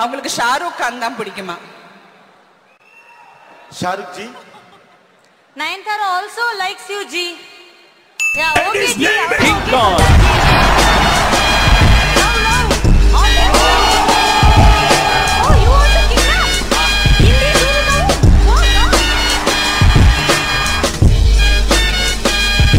அவங்களுக்கு ஷாருக் கான் தான் பிடிக்குமா? Shahrukh ji. Nayanthara also likes you ji. Yeah okay ji.